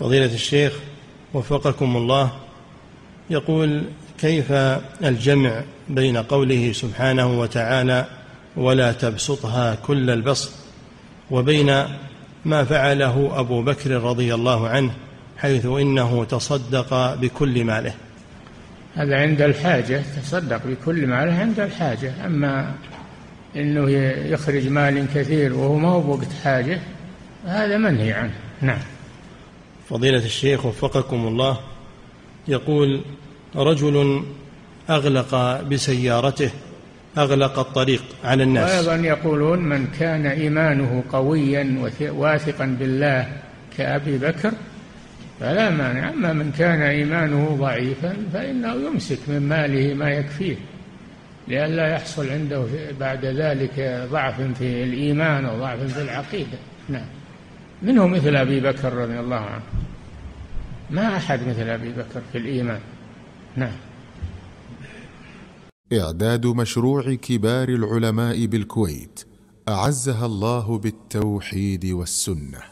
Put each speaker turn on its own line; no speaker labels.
فضيلة الشيخ وفقكم الله يقول كيف الجمع بين قوله سبحانه وتعالى ولا تبسطها كل البسط وبين ما فعله أبو بكر رضي الله عنه حيث إنه تصدق بكل ماله.
هذا عند الحاجة تصدق بكل ماله عند الحاجة. أما إنه يخرج مال كثير وهو ما هو بوقت حاجة هذا منهي عنه. نعم.
فضيلة الشيخ وفقكم الله يقول رجل أغلق بسيارته أغلق الطريق على الناس.
وأيضا يقولون من كان إيمانه قويا واثقا بالله كأبي بكر فلا مانع. أما من كان إيمانه ضعيفا فإنه يمسك من ماله ما يكفيه لئلا يحصل عنده بعد ذلك ضعف في الإيمان أو ضعف في العقيدة. نعم. منه مثل أبي بكر رضي الله عنه. ما أحد مثل أبي بكر في الإيمان. نعم.
إعداد مشروع كبار العلماء بالكويت أعزها الله بالتوحيد والسنة.